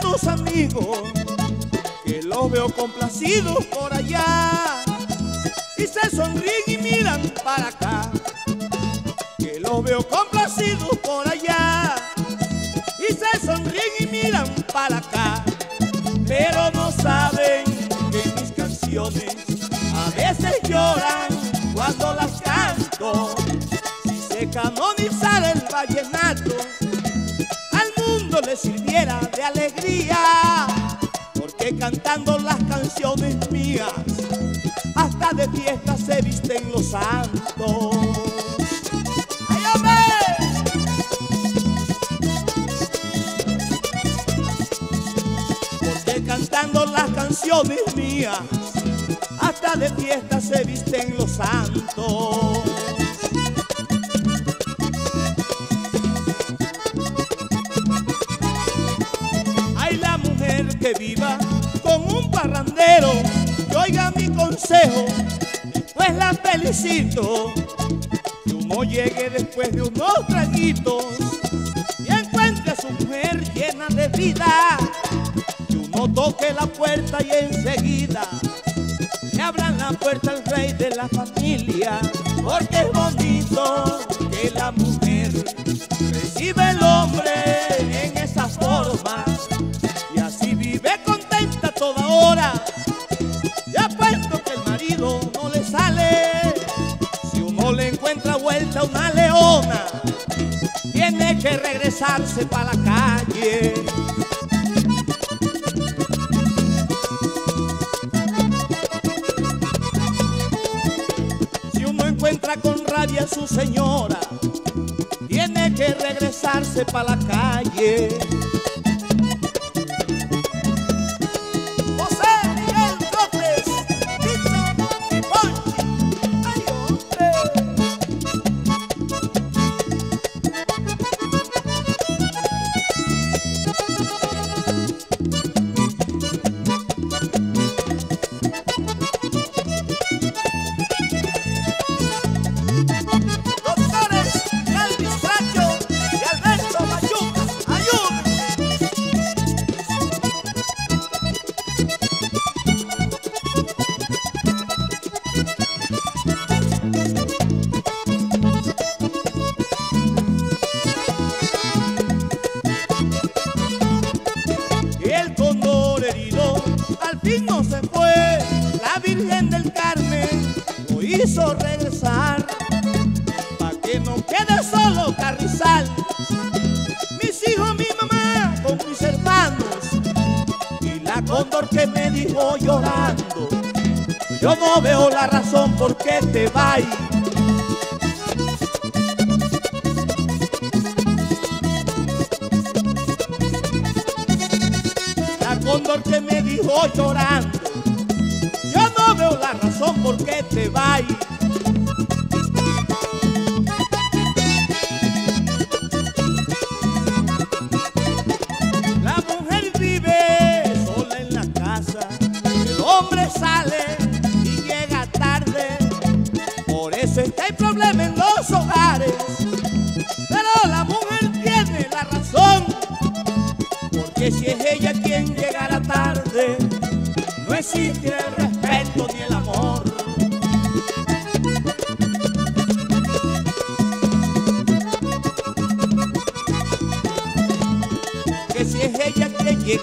Tus amigos que los veo complacidos por allá y se sonríen y miran para acá. Que los veo complacidos por allá y se sonríen y miran para acá, pero no saben que mis canciones a veces lloran cuando las canto. Si se canonizara el vallenato, al mundo le sirviera de alegría, porque cantando las canciones mías, hasta de fiesta se visten los santos. Porque cantando las canciones mías, hasta de fiesta se visten los santos. Que viva con un parrandero, que oiga mi consejo, pues la felicito. Que uno llegue después de unos traguitos y encuentre a su mujer llena de vida. Que uno toque la puerta y enseguida le abran la puerta al rey de la familia, porque es bonito que la mujer recibe el hombre en esa forma regresarse para la calle. Si uno encuentra con rabia a su señora, tiene que regresarse para la calle. La Virgen del Carmen lo hizo regresar. Pa' que no quede solo Carrizal. Mis hijos, mi mamá, con mis hermanos. Y la cóndor que me dijo llorando. Yo no veo la razón por qué te vas. La cóndor que me dijo llorando, razón por qué te vas. La mujer vive sola en la casa, el hombre sale y llega tarde, por eso es que hay problemas en los hogares. Pero la mujer tiene la razón, porque si es ella quien llegara tarde, no existe el respeto ni el amor. Que